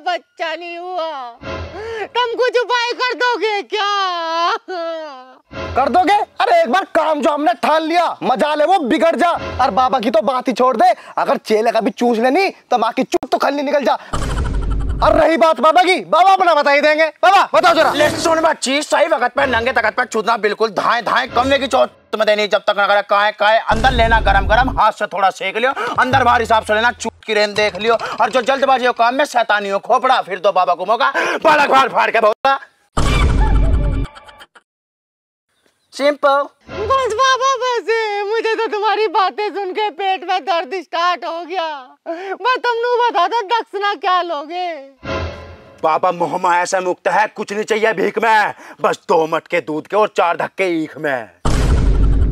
बच्चा नहीं हुआ। तुम कुछ उपाय कर दोगे क्या? कर दोगे? अरे एक बार काम जो हमने ठान लिया मज़ा ले वो बिगड़ जा। और बाबा की तो बात ही छोड़ दे अगर चेले का भी चूस लेनी तो माँ की चुप तो खल्ली निकल जा। और रही बात बाबा की बाबा अपना बता ही देंगे। बाबा बताओ जरा। ले सुन बच्ची सही वक्त पे नंगे तकत पे छूटना बिल्कुल धाए धाए कमरे की चोट तुम्हें देनी। जब तक अगर काय काय अंदर लेना गरम गरम हाथ से थोड़ा सेक लियो अंदर बाहर हिसाब से लेना चूट की रेन देख लियो। और जो जल्दबाजी हो काम में शैतानी हो खोपड़ा फिर तो बाबा को मौका पलक फाड़ फाड़ के बोला सिंपल बस बाबा बस मुझे तो तुम्हारी बातें सुन के पेट में दर्द स्टार्ट हो गया। मैं तुमने बता दो दक्षिणा क्या लोगे? बाबा मुहमा ऐसा मुक्त है कुछ नहीं चाहिए भीख में। बस दो मटके दूध के और चार धक्के ईख में।